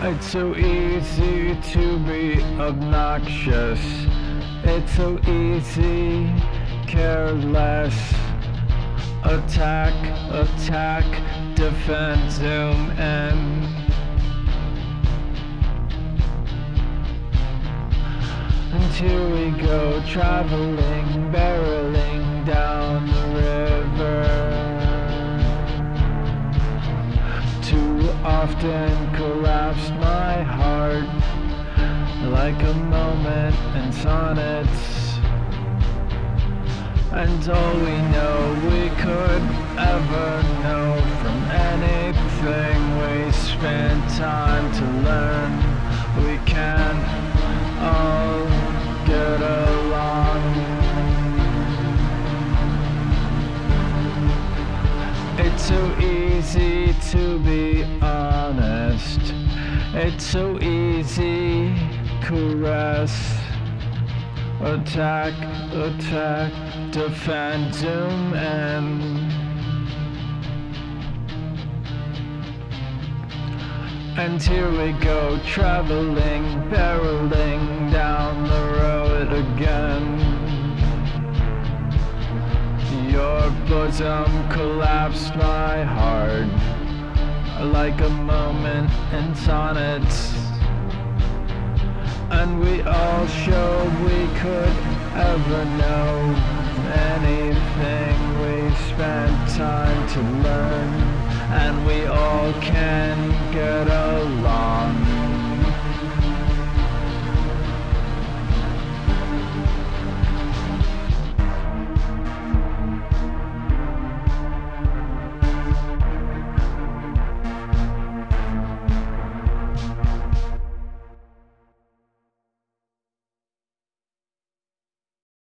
It's so easy to be obnoxious. It's so easy, careless. Attack, attack, defend, zoom in. And here we go, traveling, barreling often collapsed my heart like a moment in sonnets. And all we know we could ever know from anything we spent time to learn. We can all get along. It's so easy to be. It's so easy, caress. Attack, attack, defend, zoom in. And here we go, traveling, barreling down the road again. Your bosom collapsed my heart like a moment in sonnets. And we all showed we could ever know anything we spent time.